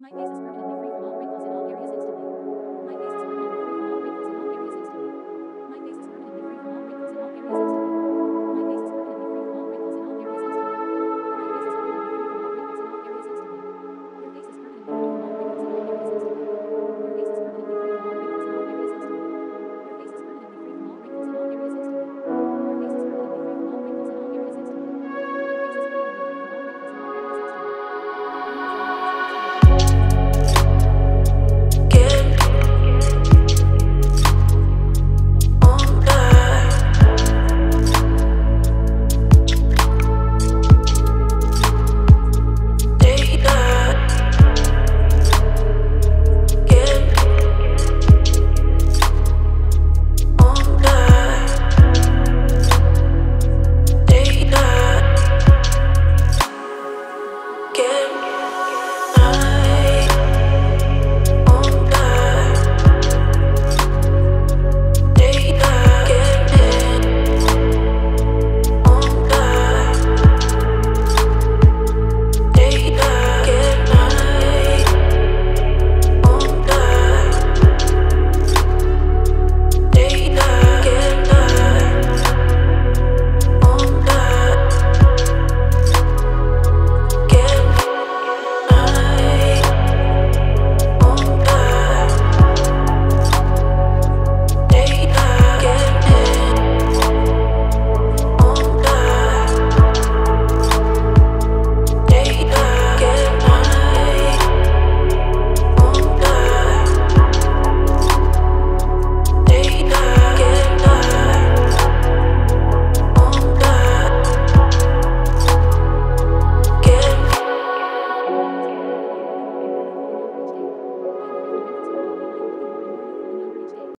My face is permanently